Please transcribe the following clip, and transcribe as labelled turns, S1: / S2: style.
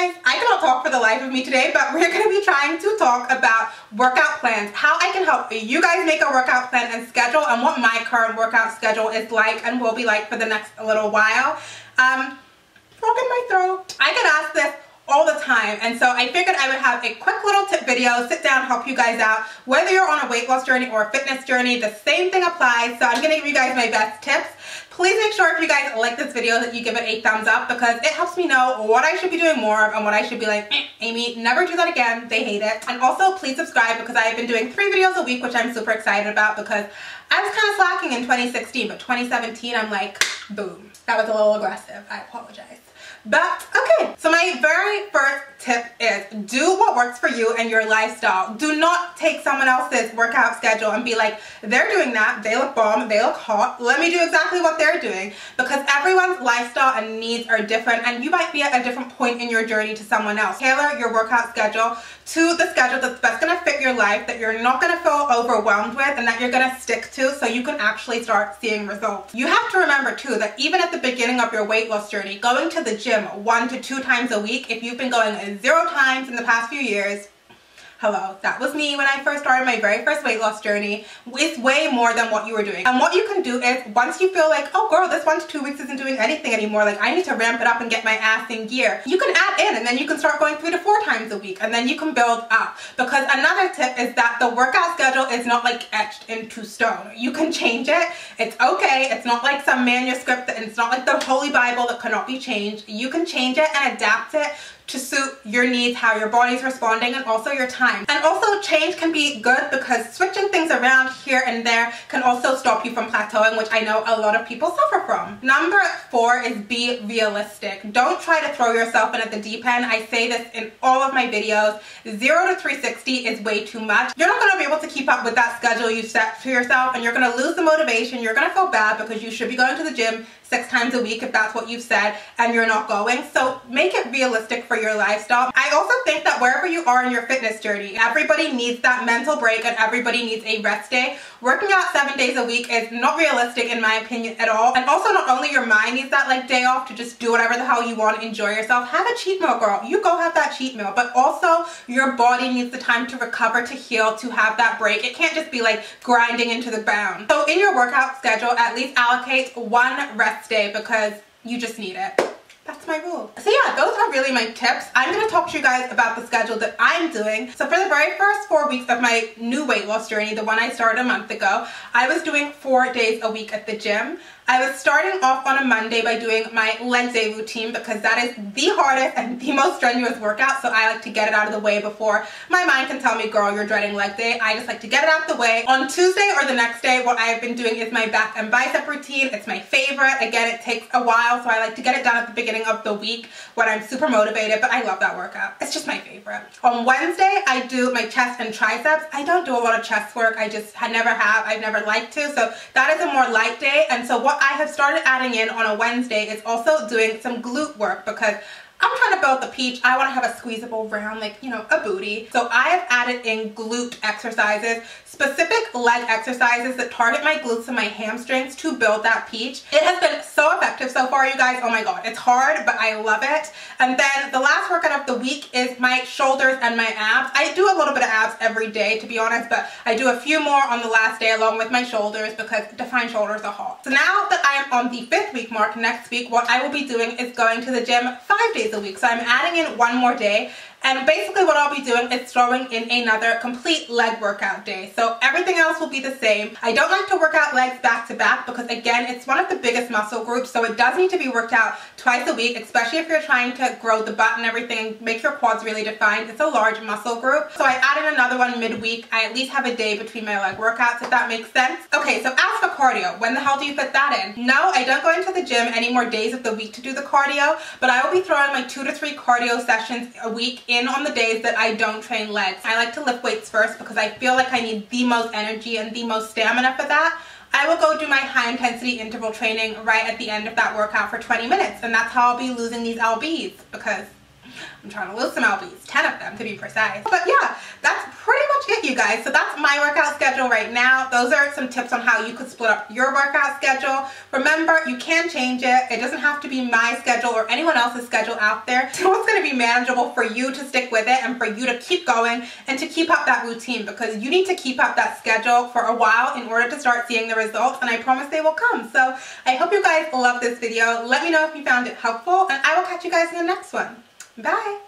S1: guys, I cannot talk for the life of me today, but we're going to be trying to talk about workout plans, how I can help you guys make a workout plan and schedule, and what my current workout schedule is like and will be like for the next little while. Um, frog in my throat. I get asked this all the time. And so I figured I would have a quick little tip video sit down help you guys out. Whether you're on a weight loss journey or a fitness journey the same thing applies. So I'm gonna give you guys my best tips. Please make sure if you guys like this video that you give it a thumbs up because it helps me know what I should be doing more of and what I should be like eh, Amy never do that again. They hate it. And also please subscribe because I've been doing three videos a week which I'm super excited about because I was kind of slacking in 2016 but 2017 I'm like boom. That was a little aggressive. I apologize but okay, so my very first tip is do what works for you and your lifestyle. Do not take someone else's workout schedule and be like, they're doing that, they look bomb, they look hot, let me do exactly what they're doing. Because everyone's lifestyle and needs are different and you might be at a different point in your journey to someone else. Tailor your workout schedule to the schedule that's best gonna fit your life, that you're not gonna feel overwhelmed with and that you're gonna stick to so you can actually start seeing results. You have to remember too that even at the beginning of your weight loss journey, going to the gym gym one to two times a week. If you've been going zero times in the past few years, hello that was me when I first started my very first weight loss journey it's way more than what you were doing. And what you can do is once you feel like oh girl this one to two weeks isn't doing anything anymore like I need to ramp it up and get my ass in gear you can add in and then you can start going three to four times a week and then you can build up. Because another tip is that the workout schedule is not like etched into stone. You can change it. It's okay. It's not like some manuscript it's not like the holy bible that cannot be changed. You can change it and adapt it to suit your needs, how your body's responding, and also your time. And also change can be good because switching things around here and there can also stop you from plateauing, which I know a lot of people suffer from. Number four is be realistic. Don't try to throw yourself in at the deep end. I say this in all of my videos. Zero to 360 is way too much. You're not gonna be able to keep up with that schedule you set for yourself and you're gonna lose the motivation. You're gonna feel bad because you should be going to the gym six times a week if that's what you've said and you're not going. So make it realistic for your lifestyle. I also think that wherever you are in your fitness journey, everybody needs that mental break and everybody needs a rest day. Working out seven days a week is not realistic in my opinion at all. And also not only your mind needs that like day off to just do whatever the hell you want, enjoy yourself. Have a cheat meal, girl. You go have that cheat meal. But also your body needs the time to recover, to heal, to have that break. It can't just be like grinding into the ground. So in your workout schedule, at least allocate one rest day because you just need it. That's my rule. So yeah, those are really my tips. I'm to talk to you guys about the schedule that I'm doing. So for the very first four weeks of my new weight loss journey, the one I started a month ago, I was doing four days a week at the gym. I was starting off on a Monday by doing my leg day routine because that is the hardest and the most strenuous workout so I like to get it out of the way before my mind can tell me girl you're dreading leg day. I just like to get it out of the way. On Tuesday or the next day what I have been doing is my back and bicep routine. It's my favorite. Again it takes a while so I like to get it done at the beginning of the week when I'm super motivated but I love that workout. It's just my favorite. On Wednesday I do my chest and triceps. I don't do a lot of chest work. I just I never have. I've never liked to so that is a more light day and so what I have started adding in on a Wednesday. Is also doing some glute work because I'm trying to build the peach. I want to have a squeezable round, like, you know, a booty. So I have added in glute exercises, specific leg exercises that target my glutes and my hamstrings to build that peach. It has been so effective so far, you guys. Oh my God, it's hard, but I love it. And then the last workout of the week is my shoulders and my abs. I do a little bit of abs every day, to be honest, but I do a few more on the last day along with my shoulders because defined shoulders are hot. So now that I am on the fifth week mark next week, what I will be doing is going to the gym five days days a week. So I'm adding in one more day and basically what I'll be doing is throwing in another complete leg workout day. So everything else will be the same. I don't like to work out legs back to back because again, it's one of the biggest muscle groups. So it does need to be worked out twice a week, especially if you're trying to grow the butt and everything, make your quads really defined. It's a large muscle group. So I added another one midweek. I at least have a day between my leg workouts, if that makes sense. Okay, so as for cardio, when the hell do you fit that in? No, I don't go into the gym any more days of the week to do the cardio, but I will be throwing my two to three cardio sessions a week in on the days that I don't train legs. I like to lift weights first because I feel like I need the most energy and the most stamina for that. I will go do my high intensity interval training right at the end of that workout for 20 minutes and that's how I'll be losing these lbs because I'm trying to lose some lbs 10 of them to be precise but yeah that's you guys. So that's my workout schedule right now. Those are some tips on how you could split up your workout schedule. Remember you can change it. It doesn't have to be my schedule or anyone else's schedule out there. So it's going to be manageable for you to stick with it and for you to keep going and to keep up that routine because you need to keep up that schedule for a while in order to start seeing the results and I promise they will come. So I hope you guys love this video. Let me know if you found it helpful and I will catch you guys in the next one. Bye